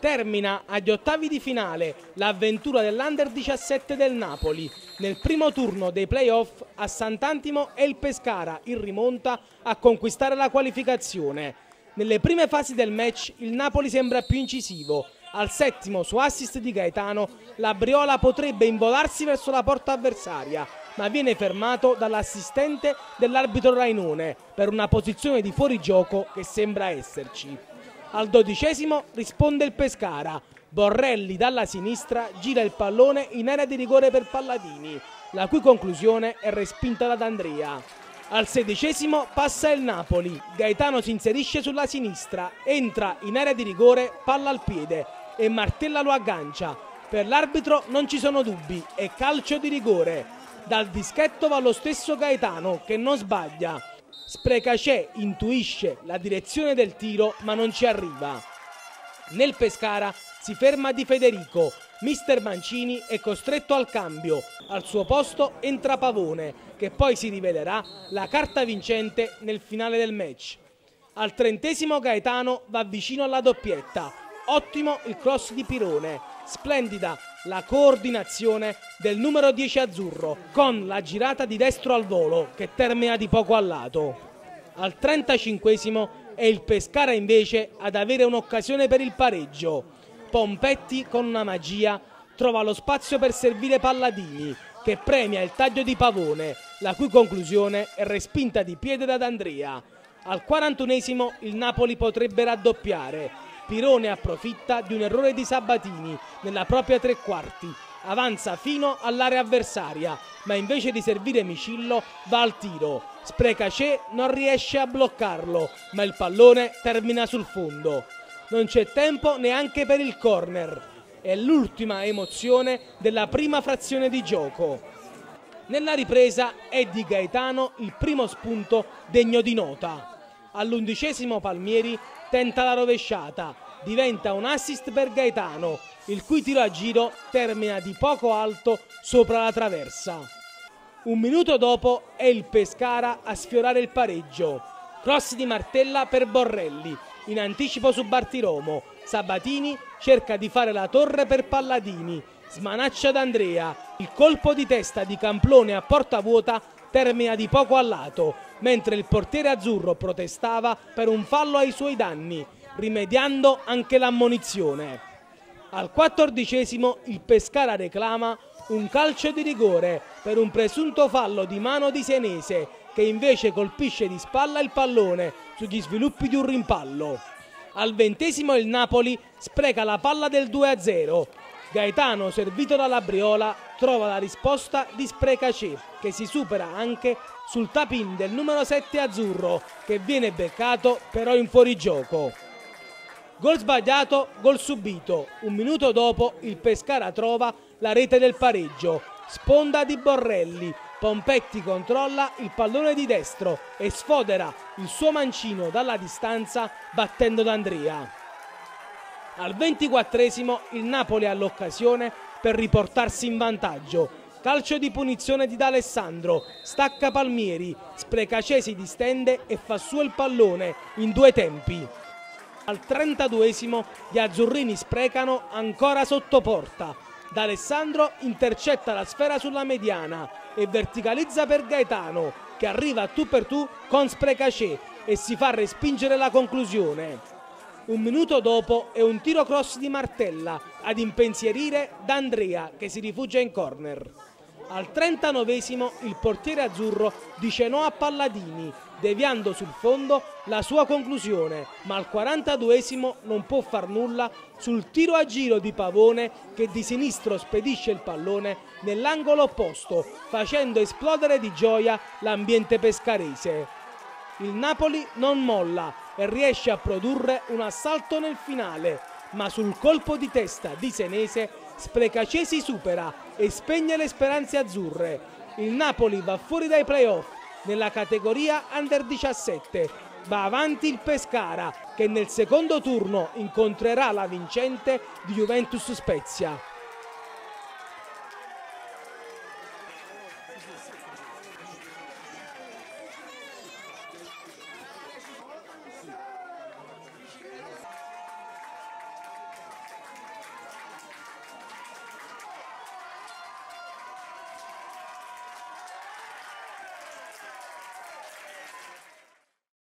Termina agli ottavi di finale l'avventura dell'Under 17 del Napoli. Nel primo turno dei playoff a Sant'Antimo è il Pescara in rimonta a conquistare la qualificazione. Nelle prime fasi del match il Napoli sembra più incisivo. Al settimo su assist di Gaetano la Briola potrebbe involarsi verso la porta avversaria ma viene fermato dall'assistente dell'arbitro Rainone per una posizione di fuorigioco che sembra esserci. Al dodicesimo risponde il Pescara. Borrelli dalla sinistra gira il pallone in area di rigore per Palladini, la cui conclusione è respinta da D'Andrea. Al sedicesimo passa il Napoli, Gaetano si inserisce sulla sinistra, entra in area di rigore, palla al piede e Martella lo aggancia. Per l'arbitro non ci sono dubbi, è calcio di rigore. Dal dischetto va lo stesso Gaetano che non sbaglia. Sprecacè intuisce la direzione del tiro ma non ci arriva. Nel Pescara si ferma Di Federico, mister Mancini è costretto al cambio. Al suo posto entra Pavone, che poi si rivelerà la carta vincente nel finale del match. Al trentesimo Gaetano va vicino alla doppietta. Ottimo il cross di Pirone. Splendida la coordinazione del numero 10 azzurro con la girata di destro al volo che termina di poco al lato. Al 35 è il Pescara invece ad avere un'occasione per il pareggio. Pompetti con una magia trova lo spazio per servire Palladini che premia il taglio di Pavone la cui conclusione è respinta di piede da D'Andrea. Al 41 il Napoli potrebbe raddoppiare Pirone approfitta di un errore di Sabatini nella propria tre quarti, avanza fino all'area avversaria, ma invece di servire Micillo va al tiro. Sprecacè non riesce a bloccarlo, ma il pallone termina sul fondo. Non c'è tempo neanche per il corner. È l'ultima emozione della prima frazione di gioco. Nella ripresa è di Gaetano il primo spunto degno di nota. All'undicesimo Palmieri tenta la rovesciata, diventa un assist per Gaetano, il cui tiro a giro termina di poco alto sopra la traversa. Un minuto dopo è il Pescara a sfiorare il pareggio. Cross di Martella per Borrelli, in anticipo su Bartiromo. Sabatini cerca di fare la torre per Palladini, smanaccia d'Andrea. Il colpo di testa di Camplone a porta vuota termina di poco a lato, mentre il portiere azzurro protestava per un fallo ai suoi danni, rimediando anche l'ammonizione. Al quattordicesimo il Pescara reclama un calcio di rigore per un presunto fallo di mano di Senese che invece colpisce di spalla il pallone sugli sviluppi di un rimpallo. Al ventesimo il Napoli spreca la palla del 2-0. Gaetano, servito dalla Briola, trova la risposta di Sprecacè che si supera anche sul tapin del numero 7 azzurro che viene beccato però in fuorigioco. Gol sbagliato, gol subito. Un minuto dopo il Pescara trova la rete del pareggio. Sponda di Borrelli. Pompetti controlla il pallone di destro e sfodera il suo mancino dalla distanza battendo D'Andrea. Al 24 il Napoli ha l'occasione per riportarsi in vantaggio. Calcio di punizione di D'Alessandro, stacca Palmieri, Sprecacè si distende e fa su il pallone in due tempi. Al 32esimo gli azzurrini sprecano ancora sotto porta. D'Alessandro intercetta la sfera sulla mediana e verticalizza per Gaetano che arriva a tu per tu con Sprecacè e si fa respingere la conclusione. Un minuto dopo è un tiro cross di Martella ad impensierire D'Andrea che si rifugia in corner. Al 39 il portiere azzurro dice no a Palladini, deviando sul fondo la sua conclusione, ma al 42 non può far nulla sul tiro a giro di Pavone che di sinistro spedisce il pallone nell'angolo opposto, facendo esplodere di gioia l'ambiente pescarese. Il Napoli non molla e riesce a produrre un assalto nel finale, ma sul colpo di testa di Senese Sprecacesi supera e spegne le speranze azzurre. Il Napoli va fuori dai playoff nella categoria Under 17 va avanti il Pescara che nel secondo turno incontrerà la vincente di Juventus Spezia.